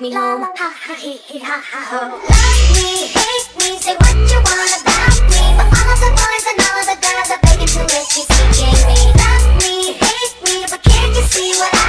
me home. Ha ha he he ha ha ho. Love me, hate me, say what you want about me. But all of the boys and all of the girls are begging to let you seeking me. Love me, hate me, but can't you see what I